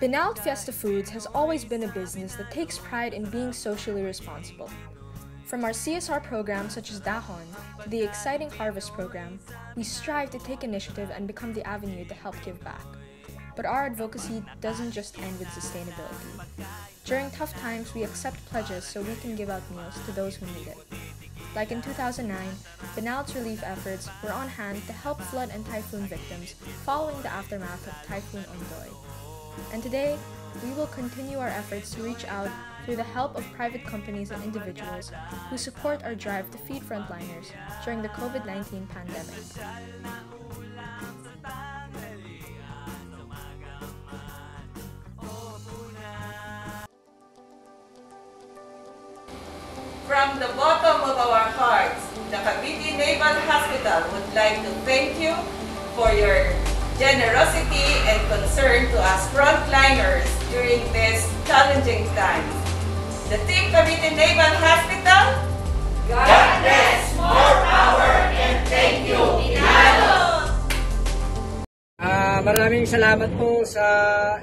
Binalot Fiesta Foods has always been a business that takes pride in being socially responsible. From our CSR programs such as Dahon to the exciting Harvest program, we strive to take initiative and become the avenue to help give back. But our advocacy doesn't just end with sustainability. During tough times, we accept pledges so we can give out meals to those who need it. Like in 2009, Binalot's relief efforts were on hand to help flood and typhoon victims following the aftermath of Typhoon Ondoy. And today, we will continue our efforts to reach out through the help of private companies and individuals who support our drive to feed frontliners during the COVID 19 pandemic. From the bottom of our hearts, the Cavite Naval Hospital would like to thank you for your generosity and concern to us frontliners during these challenging times. The Team Cavite Naval Hospital, God bless, more power, and thank you, Inalot! Ah, maraming salamat po sa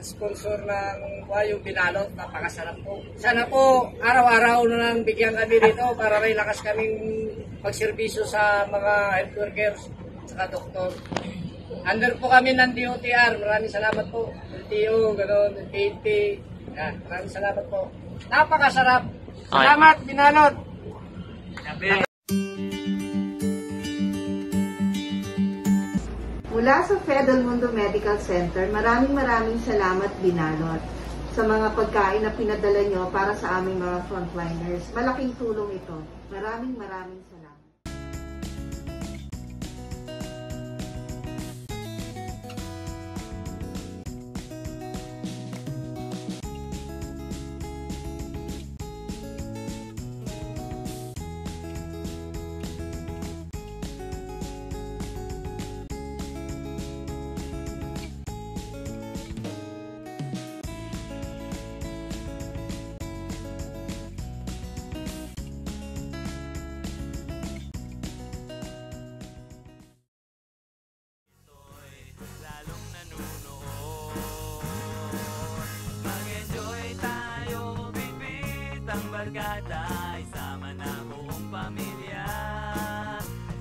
sponsor ng Wayong Binalot. Napakasarap po. Sana po araw-araw na lang bigyan kami dito para may lakas kaming magserbisyo sa mga health workers at doktor. Under po kami ng DOTR. Maraming salamat po. LTO, gano'n, PNP. Yan, maraming salamat po. Napakasarap. Salamat, Binalot. Mula sa Fedel Mundo Medical Center, maraming maraming salamat binalot sa mga pagkain na pinadala nyo para sa aming mga frontliners. Malaking tulong ito. Maraming maraming salamat. kitang barkada Isama na buong pamilya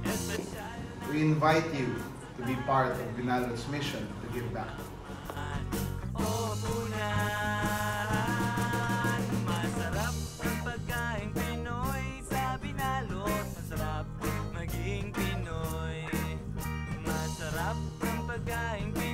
Espesyal na We invite you to be part of Binalod's mission to give back. Opunan, masarap ang pagkain Pinoy sa Binalod. Masarap maging Pinoy. Masarap ang pagkain Pinoy.